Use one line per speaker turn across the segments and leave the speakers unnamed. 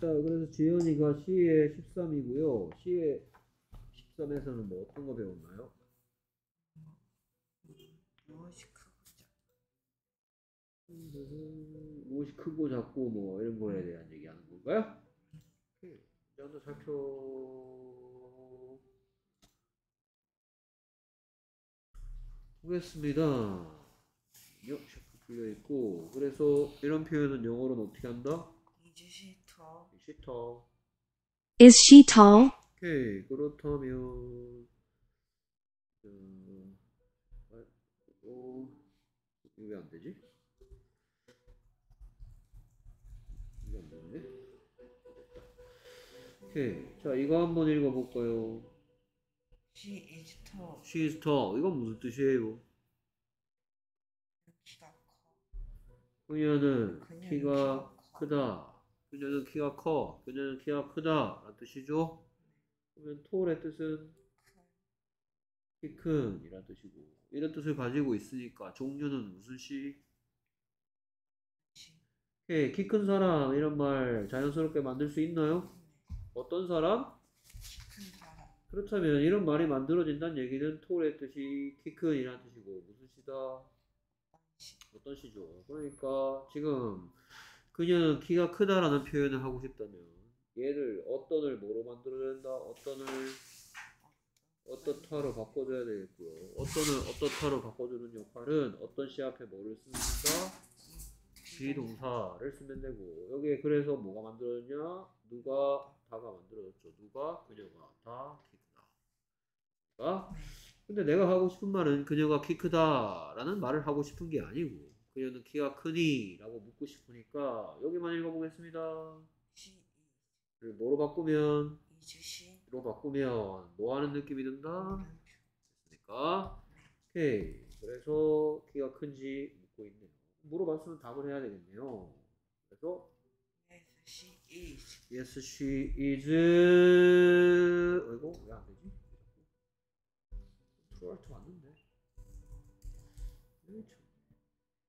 자, 그래서 지연이가 C에 13이고요. C에 13에서는 뭐 어떤 거 배웠나요?
무엇이 크고 작고
음, 무엇이 크고 작고 뭐 이런 거에 대한 얘기하는 건가요? 이제 한번 살펴 보겠습니다. 요 셰프 풀려 있고 그래서 이런 표현은 영어로는 어떻게 한다?
이즈시 터
시터.
Is she tall?
오케이 그렇다면 음, 어, 이거 왜안 되지? 이거 안 되네. 오케이 자 이거 한번 읽어볼까요?
She is tall
She's tall 이건 무슨 뜻이에요?
키가 커
그녀는
그녀는
키가. 크다. 그녀는 키가 커. 그녀는 키가 크다. 라는 뜻이죠. 그러면 tall의 뜻은 키 큰 이란 뜻이고 이런 뜻을 가지고 있으니까 종류는 무슨 시?
시
오케이 키큰 사람 이런 말 자연스럽게 만들 수 있나요? 어떤 사람? 그렇다면 이런 말이 만들어진다는 얘기는 tall의 뜻이 키큰 이란 뜻이고 무슨 시다?
시
어떤 시죠? 그러니까 지금 그녀는 키가 크다라는 표현을 하고 싶다면 얘를 어떤을 뭐로 만들어야 된다? 어떤을 어떻다로 바꿔줘야 되겠고요. 어떤을 어떻다로 바꿔주는 역할은 어떤 시 앞에 뭐를 쓰는다? 비동사를 쓰면 되고 여기에 그래서 뭐가 만들어졌냐? 누가 다가 만들어졌죠. 누가 그녀가 다 키 크다. 그러니까 근데 내가 하고 싶은 말은 그녀가 키 크다라는 말을 하고 싶은 게 아니고 그녀는 키가 크니? 라고 묻고 싶으니까 여기만 읽어보겠습니다. 뭐로 바꾸면 로 바꾸면 뭐 하는 느낌이 든다? 됐습니까? 오케이. 그래서 키가 큰지 묻고 있네요. 물어봤으면 답을 해야 되겠네요. 그래서
Yes she is
yes she is 어이구 왜 안 되지? 트로알트 왔는데.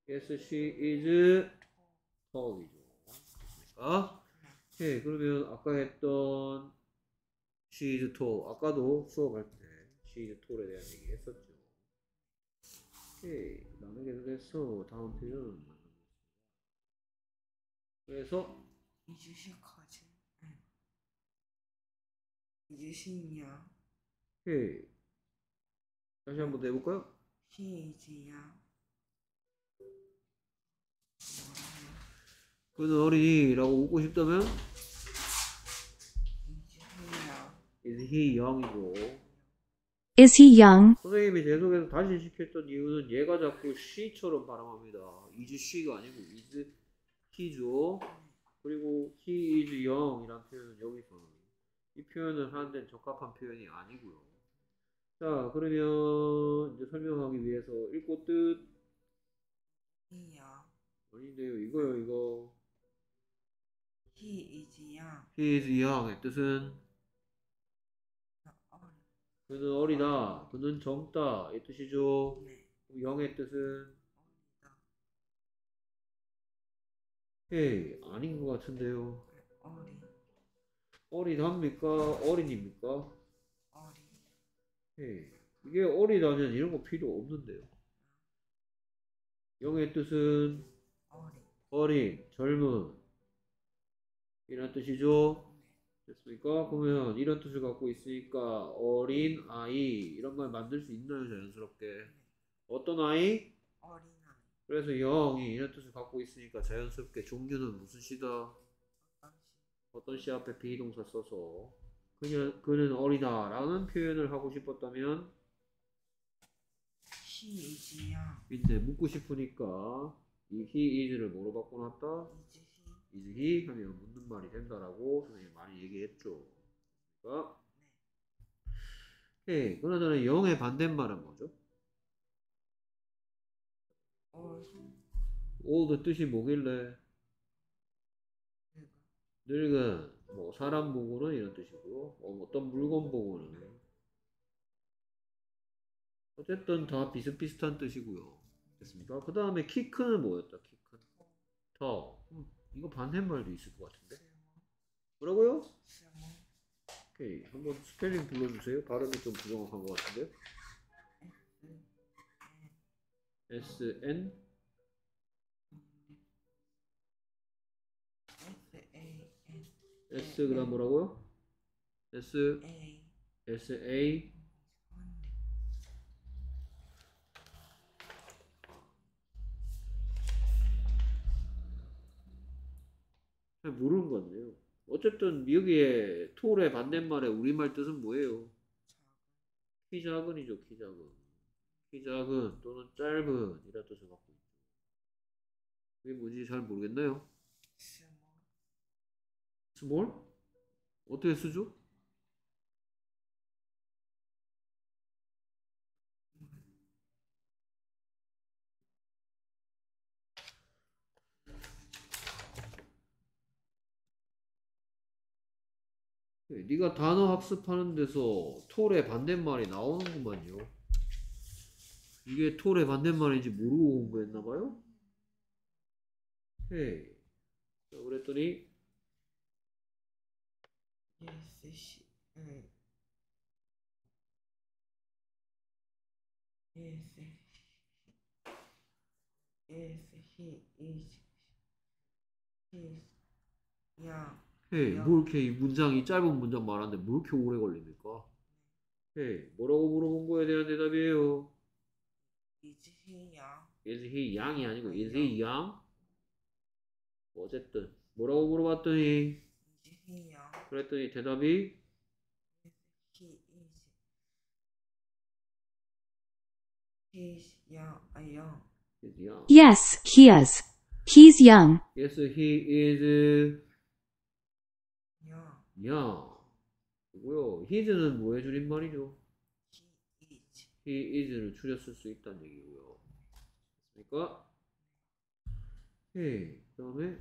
Yes she is tall이죠. 됐습니까? 오케이. 그러면 아까 했던 she is tall 아까도 수업할 때 she is tall에 대한 얘기 했었죠. 오케이. 나누게 돼서 다음 표현 그래서
커지 응 is she냐
오케이. 다시 한번 해볼까요?
is냐
그는 어린이라고 묻고 싶다면
is he
young이고
Is he young?
선생님이 계속해서 다시 시켰던 이유는 얘가 자꾸 she처럼 발음합니다. is she가 아니고 is he죠. 그리고 he is young이란 표현은 여기서 이 표현을 하는 데는 적합한 표현이 아니고요. 자 그러면 이제 설명하기 위해서 읽고 뜻
he냐
아닌데요 이거요 이거
he is young
he is young의 뜻은 그는 어리다 그는 젊다 이 뜻이죠.
네
영의 뜻은 헤이 아닌 것 같은데요.
어리
어리답니까? 어린입니까?
어리
헤이 이게 어리다면 이런 거 필요 없는데요. 영의 뜻은
어리
어린, 젊은 이런 뜻이죠. 됐습니까? 그러면 이런 뜻을 갖고 있으니까 어린 아이 이런 말 만들 수 있나요? 자연스럽게 어떤 아이?
어린 아이
그래서 영이 이런 뜻을 갖고 있으니까 자연스럽게 종류는 무슨 시다?
어떤 시
앞에 비동사 써서 그녀, 그는 어리다라는 표현을 하고 싶었다면
she is young
이제 묻고 싶으니까 이 he is를 뭐로 바꿔놨다?
He
하면 묻는 말이 된다라고 선생님이 많이 얘기했죠. 그러니까 오케이 그나저나 0의 반대말은 뭐죠?
old
old 뜻이 뭐길래 늙은 뭐 사람 보고는 이런 뜻이고 어, 어떤 물건 보고는 어쨌든 다 비슷비슷한 뜻이고요 됐습니까? 그 다음에 키 큰은 뭐였다 키 큰? 더 음, 이거 반대말도 있을 것 같은데 오케이. 한번 스펠링 불러주세요. 발음이 좀 부정확한 것 같은데. S N
S
그다음 뭐라고요? S S A 모르는 것 같네요. 어쨌든 여기에 tall의 반대말의 우리말 뜻은 뭐예요? 키 작은이죠, 키 작은. 키 작은 또는 짧은 이런 뜻을 갖고 있죠. 그게 뭔지 잘 모르겠나요? small small? 어떻게 쓰죠? 네, 네가 단어 학습하는 데서 톨의 반대말이 나오는구만요. 이게 톨의 반대말인지 모르고 공부했나 봐요? 오케이. 자, 그랬더니
S C 응 S S he is his 야
헤이,
야.
뭐 이렇게 이 문장이 짧은 문장 말하는데 뭐 이렇게 오래 걸립니까? 헤이, 뭐라고 물어본 거에 대한 대답이에요.
is he 야
Is he young이 아니고 is he young? 어쨌든 뭐라고 물어봤더니
is he 야
그랬더니 대답이
he is he's young 아 young
is young.
Yes, he is. He's young.
Yes, he is
young.
그고요. his는 뭐의 줄임말이죠?
he is
he is를 줄였을 수 있다는 얘기고요. 됐습니까? 헤이, 그 다음에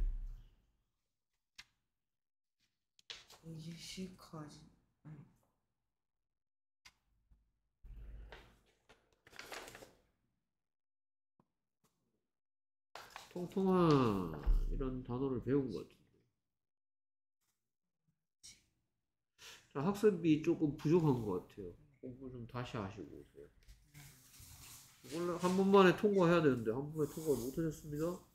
is she까지 응.
통통한 이런 단어를 배운 것 같은데. 학습이 조금 부족한 것 같아요. 공부 좀 다시 하시고 오세요. 원래 한 번만에 통과해야 되는데 한 번에 통과 못 하셨습니다.